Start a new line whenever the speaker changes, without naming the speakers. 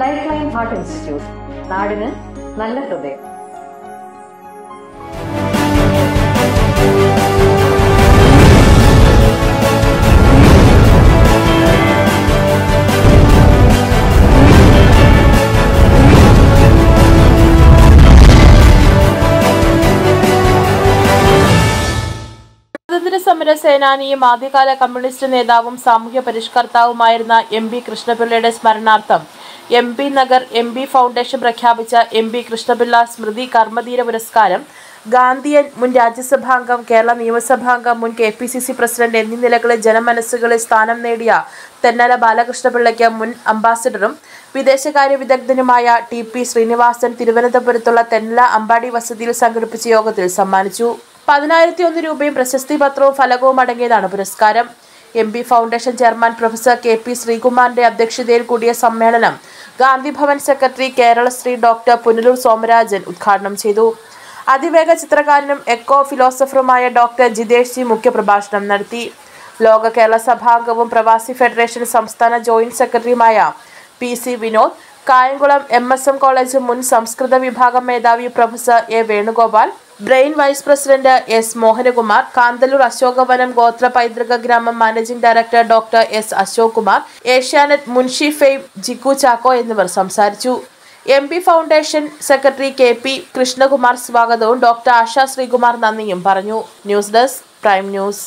Life line heart institute നാടിന് നല്ല ഹൃദയം.
സമര സേനാനിയും ആദ്യകാല കമ്മ്യൂണിസ്റ്റ് നേതാവും സാമൂഹ്യ പരിഷ്കർത്താവുമായിരുന്ന എം പി കൃഷ്ണപിള്ളയുടെ സ്മരണാർത്ഥം M P Nagar M P foundation പ്രഖ്യാപിച്ച എം പി കൃഷ്ണപിള്ള സ്മൃതി കർമ്മധീര പുരസ്കാരം ഗാന്ധിയൻ മുൻ രാജ്യസഭാംഗം കേരള നിയമസഭാംഗം മുൻ K P C C president എന്നീ നിലകളിൽ ജനമനസ്സുകളിൽ സ്ഥാനം നേടിയ തെന്നല ബാലകൃഷ്ണപിള്ളയ്ക്ക് മുൻ അംബാസിഡറും വിദേശകാര്യ വിദഗ്ധനുമായ ടി പി ശ്രീനിവാസൻ തിരുവനന്തപുരത്തുള്ള തെന്നല അമ്പാടി വസതിയിൽ സംഘടിപ്പിച്ച യോഗത്തിൽ സമ്മാനിച്ചു. പതിനായിരത്തി ഒന്ന് രൂപയും പ്രശസ്തി പത്രവും ഫലകവും അടങ്ങിയതാണ് പുരസ്കാരം. M P foundation chairman professor K P ശ്രീകുമാറിന്റെ അധ്യക്ഷതയിൽ കൂടിയ സമ്മേളനം ഗാന്ധി ഭവൻ സെക്രട്ടറി കേരളശ്രീ ഡോക്ടർ പുനലൂർ സോമരാജൻ ഉദ്ഘാടനം ചെയ്തു. അതിവേഗ ചിത്രകാരനും എക്കോ ഫിലോസഫറുമായ ഡോക്ടർ ജിതേഷ് ജി മുഖ്യപ്രഭാഷണം നടത്തി. ലോക കേരള സഭാംഗവും പ്രവാസി ഫെഡറേഷൻ സംസ്ഥാന ജോയിന്റ് സെക്രട്ടറിയുമായ P C Vinod Kayamkulam M S M college മുൻ സംസ്കൃത വിഭാഗം മേധാവി professor A Venugopal brain vice president S Mohanakumar Kanthalloor Ashokavanam ഗോത്ര പൈതൃക ഗ്രാമം managing director doctor S Ashok Kumar Asianet Munshi fame Jikku Chacko എന്നിവർ സംസാരിച്ചു. M P foundation secretary K P Krishnakumar സ്വാഗതവും ഡോക്ടർ ആശ ശ്രീകുമാർ നന്ദിയും പറഞ്ഞു. News desk prime news.